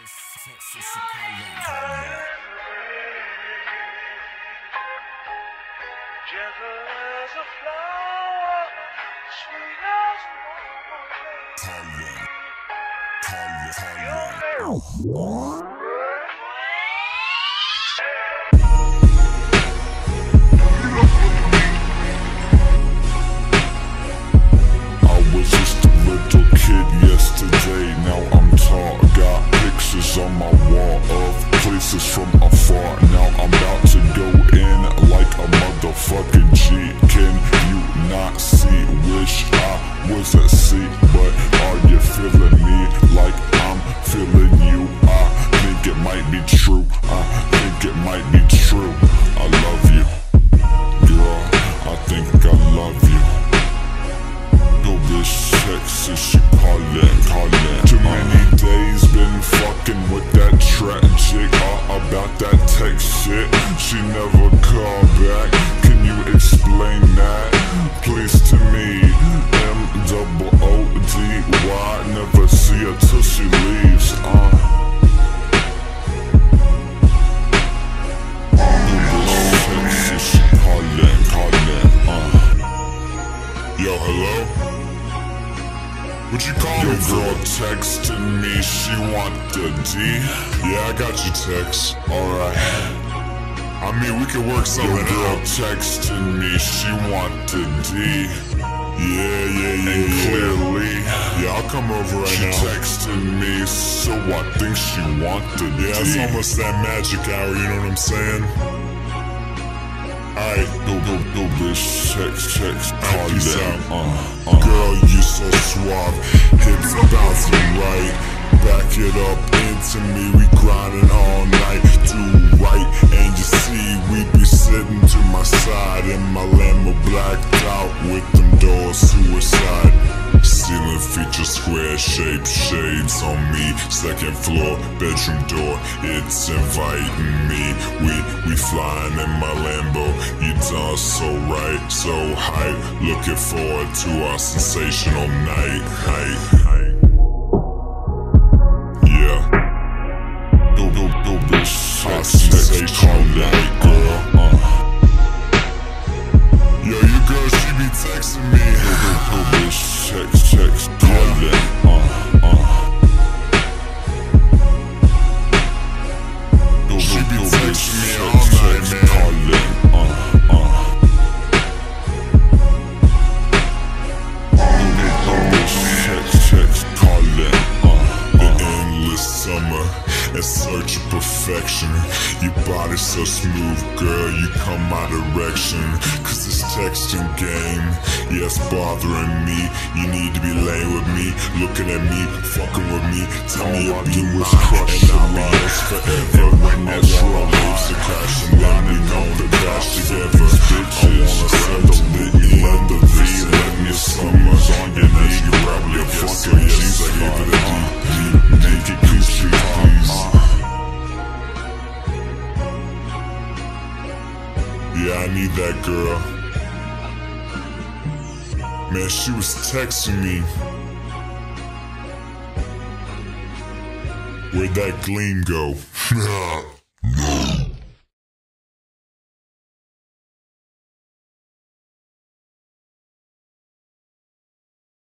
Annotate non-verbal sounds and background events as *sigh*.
Gentle as a flower, sweet as on my wall of places from afar. Till she leaves. Uh. Yo, this sexy, she callin', callin'. Uh. Yo, hello? What you call Yo, girl texting me, she want the D. Yeah, I got you text. Alright. I mean, we can work something Yo, girl out. texting me, she want the D. Yeah, yeah, yeah. And clearly, yeah, I'll come over right she now. She texting me, so I think she want the yeah, Yeah, it's almost that magic hour, you know what I'm saying? Alright, go, go, go, bitch. Checks, checks, call you out. Uh, uh. Girl, you so suave. Hips *laughs* bouncing right. Back it up into me. We grinding all night. Do right, sitting to my side in my Lambo blacked out with them doors suicide. Ceiling feature square shaped shades on me. Second floor, bedroom door, it's inviting me. We we flying in my Lambo. You done so right, so hype. Looking forward to our sensational night. Night, night. Perfection. Your body so smooth, girl, you come my direction. Cause this texting game, yeah, it's bothering me. You need to be laying with me, looking at me, fucking with me. Tell me your be mine, and I'll be yours forever. When that raw lips to crash Yeah, I need that girl. Man, she was texting me. Where'd that gleam go? *laughs*